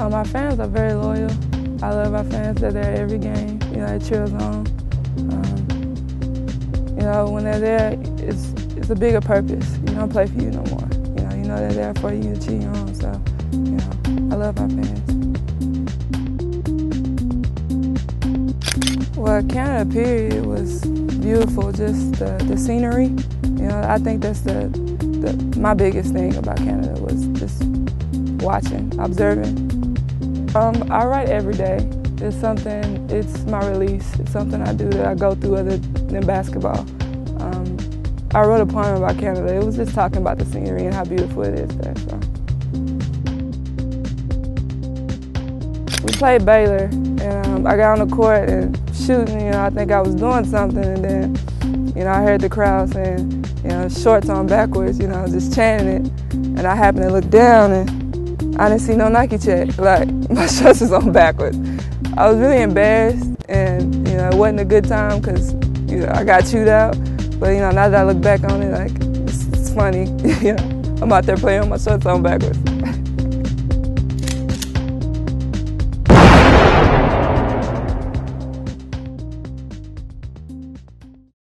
Um, our fans are very loyal. I love our fans. that They're there every game. You know, they cheer us on. Um, you know, when they're there, it's it's a bigger purpose. You don't play for you no more. You know, you know they're there for you to cheer on. So, you know, I love our fans. Well, Canada period was beautiful. Just the, the scenery. You know, I think that's the, the my biggest thing about Canada was just watching, observing. Um, I write every day. It's something. It's my release. It's something I do that I go through other than basketball. Um, I wrote a poem about Canada. It was just talking about the scenery and how beautiful it is there. So. We played Baylor, and um, I got on the court and shooting. You know, I think I was doing something, and then, you know, I heard the crowd saying, you know, shorts on backwards. You know, just chanting it, and I happened to look down and. I didn't see no Nike check. Like my shorts was on backwards. I was really embarrassed, and you know, it wasn't a good time because you know I got chewed out. But you know, now that I look back on it, like it's, it's funny. you know, I'm out there playing with my shorts on backwards.